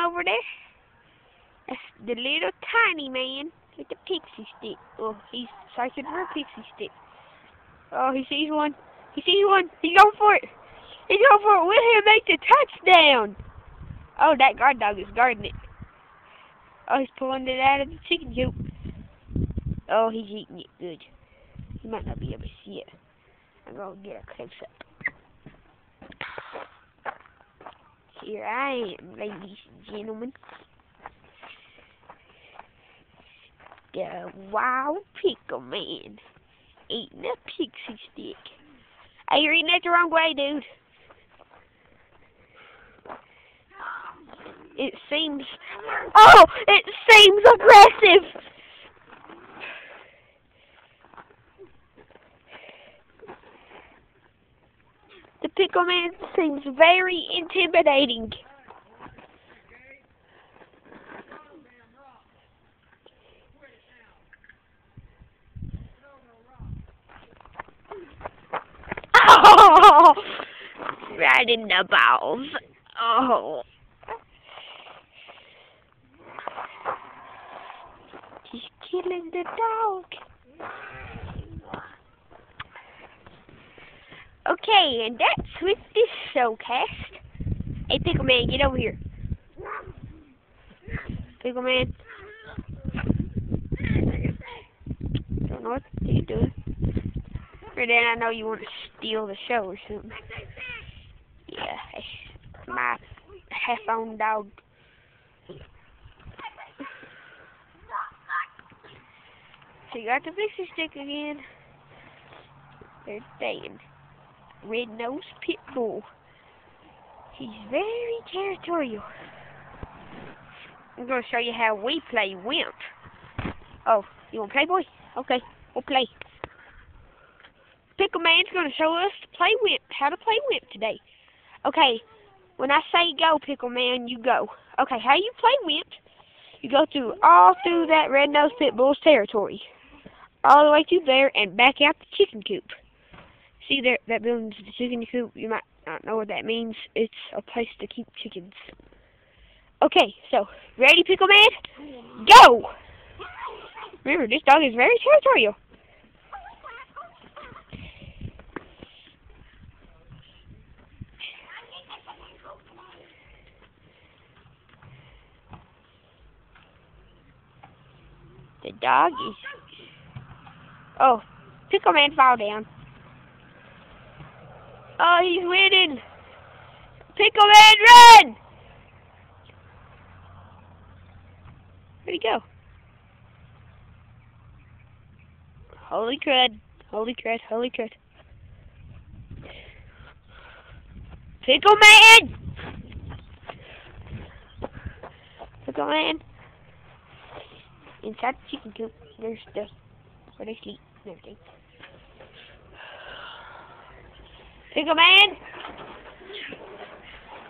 over there. That's the little tiny man with the pixy stick. Oh, he's searching for a pixy stick. Oh, he sees one. He sees one. He's going for it. He's going for it. Will he make the touchdown? Oh, that guard dog is guarding it. Oh, he's pulling it out of the chicken coop. Oh, he's eating it good. He might not be able to see it. I'm going to get a close up. Here I am, ladies and gentlemen. The wild pickle man eating a pixy stick. Hey, you're eating it the wrong way, dude. It seems. Oh, it seems aggressive. The pickle man seems very intimidating. Oh, right in the balls. Oh. He's killing the dog. Okay, and that's with this showcast. Hey, Pickle Man, get over here. Pickle Man. Don't know what you're doing. Or then I know you want to steal the show or something. Yeah, it's my half-owned dog. You got the pixy stick again. They're Dan. Red-nosed pit bull. He's very territorial. I'm going to show you how we play Wimp. Oh, you want to play, boy? Okay, we'll play. Pickle Man's going to show us to play Wimp, how to play Wimp today. Okay, when I say go, Pickle Man, you go. Okay, how you play Wimp, you go through all through that red-nosed pit bull's territory. All the way through there and back out the chicken coop. See there, that building's the chicken coop. You might not know what that means. It's a place to keep chickens. Okay, so, ready, Pickle Man? Go! Remember, this dog is very territorial. The dog is... Oh, Pickle Man fall down. Oh, he's winning! Pickle Man, run! Where'd he go? Holy crud. Holy crud, holy crud. Pickle Man! Pickle Man. Inside the chicken coop, there's the where they sleep and everything. Pickle Man!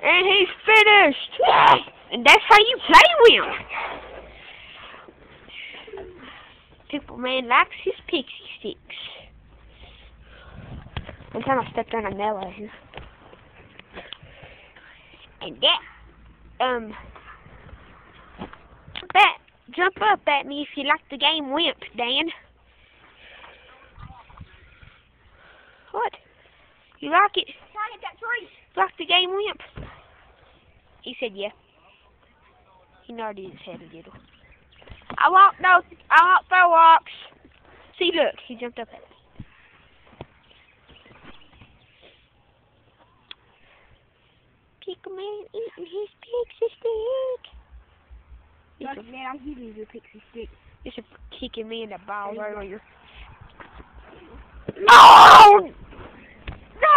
And he's finished! And that's how you play with him! Pickle Man likes his pixy sticks. One time I stepped on a nail. And that, um, that, jump up at me if you like the game Wimp, Dan. What? You like it? You like the game Wimp? He said yeah. He nodded his head a little. I walk no, I walk for walks. See, look, he jumped up at me. Pickle eating his pixy stick. It's a, man, I'm giving you a pixy stick. it's a kicking me in the balls earlier. No!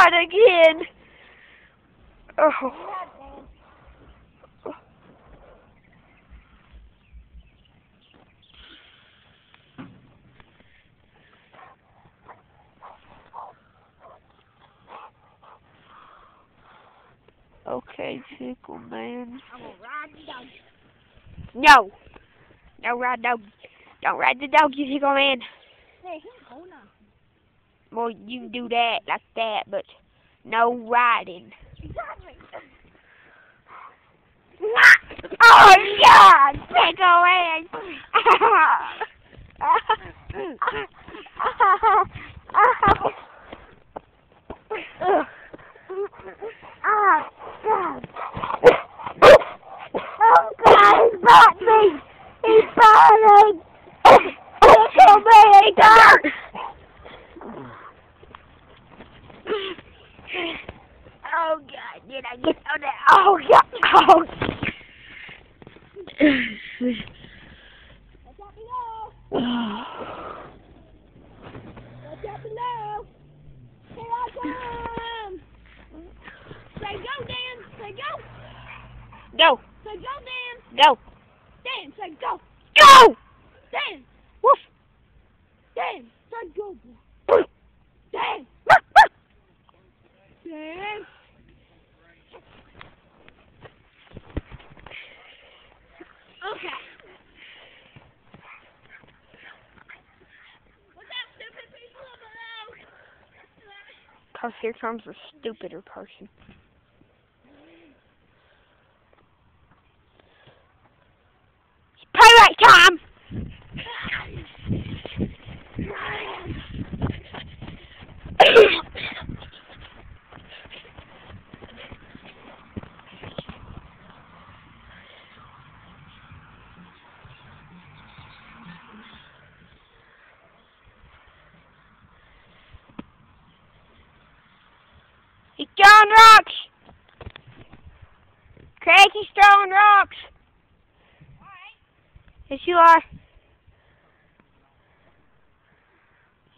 Not again! Oh. Okay, Pickle Man. No! No ride dog. Don't ride the dog, you Pickle Man. Hey, hold on. Well, you do that like that, but no riding. Exactly. Oh God, pickle. Oh God. Oh God, he bought me. He bought me. Pickle me, dirt. Oh God, did I get on that? Oh God, oh. Watch out below. Watch out below. Here I come. Say go, Dan. Say go. Go, Say go, Dan. go, Dan, say go. go! Dan. Woof. Dan. Say go, boy. Dan. Dan. Okay. What's up, stupid people below? Cause here comes a stupider person. It's payback time! He's throwing rocks! Crazy's throwing rocks! Yes, you are.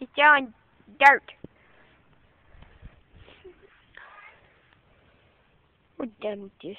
He's throwing dirt. We're done with this.